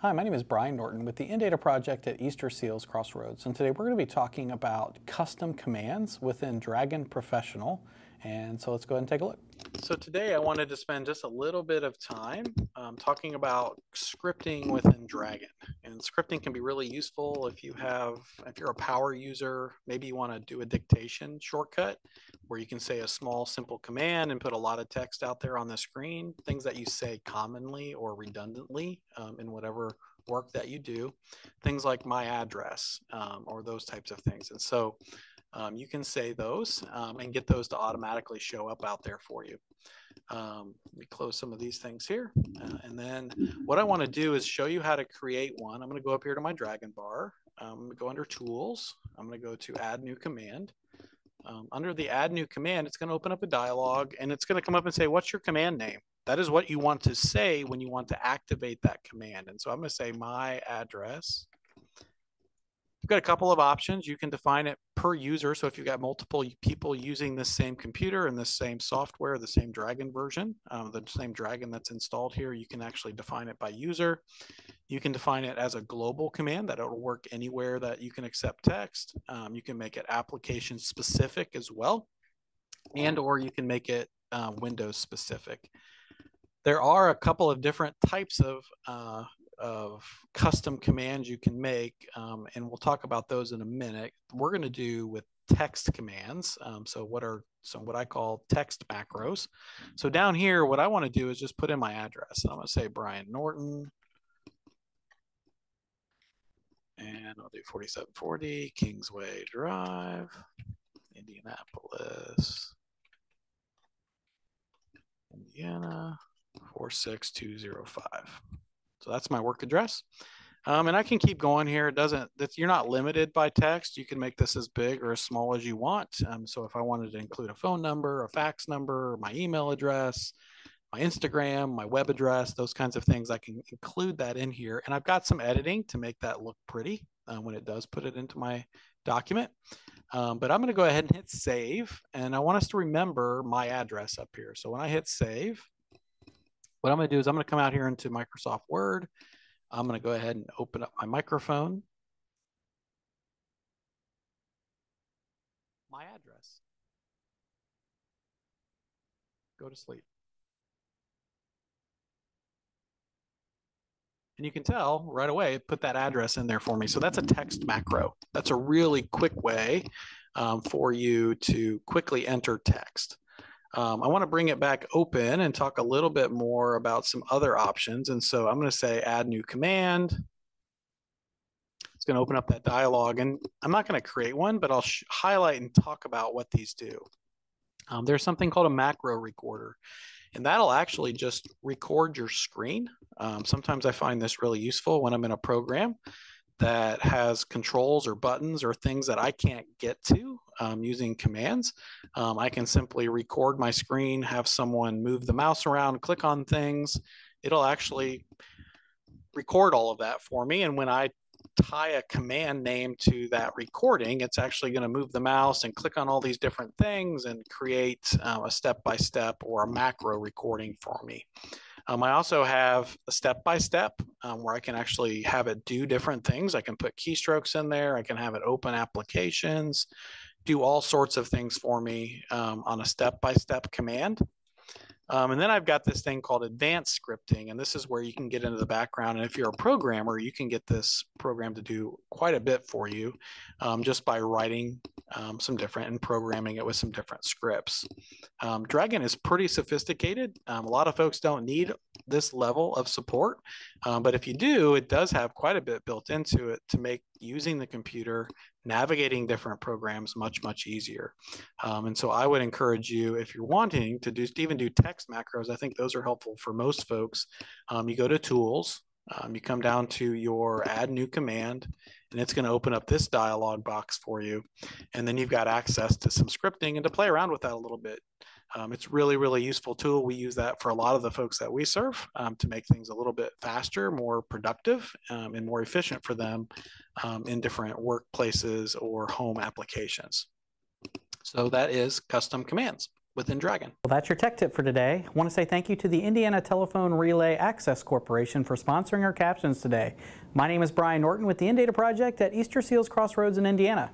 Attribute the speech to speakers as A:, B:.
A: Hi, my name is Brian Norton with the Indata project at Easterseals Crossroads, and today we're going to be talking about custom commands within Dragon Professional and so let's go ahead and take a look. So today I wanted to spend just a little bit of time um, talking about scripting within Dragon. And scripting can be really useful if you have, if you're a power user, maybe you want to do a dictation shortcut where you can say a small, simple command and put a lot of text out there on the screen, things that you say commonly or redundantly um, in whatever work that you do, things like my address um, or those types of things. And so um, you can say those um, and get those to automatically show up out there for you. Um, let me close some of these things here. Uh, and then what I want to do is show you how to create one. I'm going to go up here to my Dragon bar. Um, I'm going to go under Tools. I'm going to go to Add New Command. Um, under the Add New Command, it's going to open up a dialog and it's going to come up and say, what's your command name? That is what you want to say when you want to activate that command. And so I'm going to say my address You've got a couple of options. You can define it per user. So if you've got multiple people using the same computer and the same software, the same Dragon version, um, the same Dragon that's installed here, you can actually define it by user. You can define it as a global command that it'll work anywhere that you can accept text. Um, you can make it application specific as well, and or you can make it uh, Windows specific there are a couple of different types of uh, of custom commands you can make, um, and we'll talk about those in a minute. We're going to do with text commands. Um, so what are some what I call text macros? So mm-hmm. down here, what I want to do is just put in my address, and I'm going to say Brian Norton, and I'll do 4740 Kingsway Drive, Indianapolis, Indiana 46205. So that's my work address. Um, and I can keep going here. It doesn't, that you're not limited by text. You can make this as big or as small as you want. Um, so if I wanted to include a phone number, a fax number, my email address, my Instagram, my web address, those kinds of things, I can include that in here. And I've got some editing to make that look pretty uh, when it does put it into my document. Um, but I'm going to go ahead and hit save. And I want us to remember my address up here. So when I hit save, what I'm going to do is I'm going to come out here into Microsoft Word. I'm going to go ahead and open up my microphone. My address. Go to sleep. And you can tell right away, put that address in there for me. So that's a text macro. That's a really quick way um, for you to quickly enter text. Um, I want to bring it back open and talk a little bit more about some other options. And so I'm going to say add new command. It's going to open up that dialog. And I'm not going to create one, but I'll highlight and talk about what these do. Um, there's something called a macro recorder, and that'll actually just record your screen. Um, sometimes I find this really useful when I'm in a program that has controls or buttons or things that I can't get to um, using commands. Um, I can simply record my screen, have someone move the mouse around, click on things. It'll actually record all of that for me. And when I tie a command name to that recording, it's actually going to move the mouse and click on all these different things and create um, a step by step or a macro recording for me. Um, I also have a step by step where I can actually have it do different things. I can put keystrokes in there, I can have it open applications, do all sorts of things for me um, on a step-by-step command. Um, and then I've got this thing called advanced scripting, and this is where you can get into the background. And if you're a programmer, you can get this program to do quite a bit for you um, just by writing um, some different and programming it with some different scripts. Um, Dragon is pretty sophisticated. Um, a lot of folks don't need this level of support, um, but if you do, it does have quite a bit built into it to make using the computer, navigating different programs much, much easier. Um, and so I would encourage you, if you're wanting to do even do text macros, I think those are helpful for most folks. Um, you go to tools, um, you come down to your add new command and it's going to open up this dialog box for you. And then you've got access to some scripting and to play around with that a little bit. Um, it's really, really useful tool. We use that for a lot of the folks that we serve um, to make things a little bit faster, more productive, um, and more efficient for them um, in different workplaces or home applications. So that is custom commands within Dragon. Well, that's your tech tip for today. I want to say thank you to the Indiana Telephone Relay Access Corporation for sponsoring our captions today. My name is Brian Norton with the Indata Project at Easterseals Crossroads in Indiana.